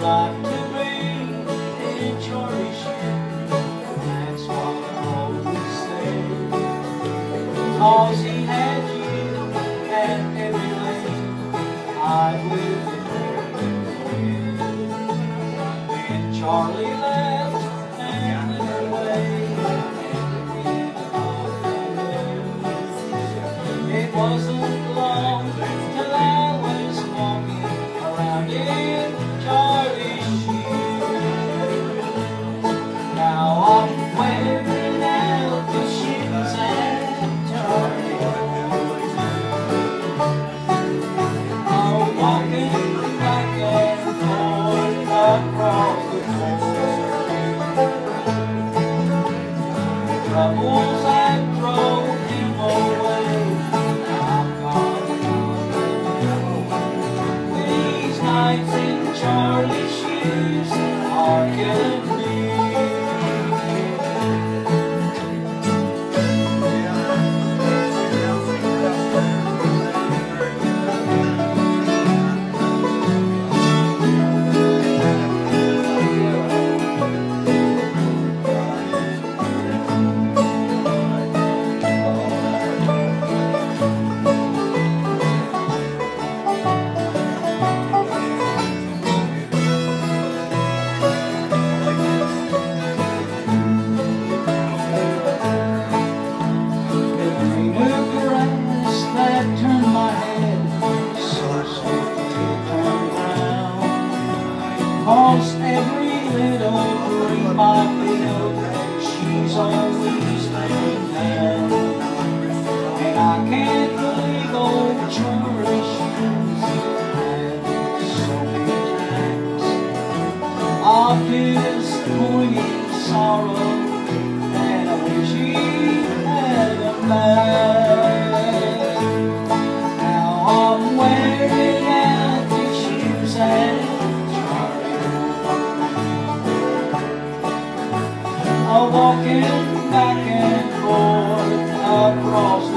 like to be in your shoes. That's what I always say. Cause he had you and everything I would with Charlie are killing me. Almost every little dream I build, she's always been there. And I can't really go to she's you so many times. I've disappointed sorrow, and I wish he had a back. walking back and forth across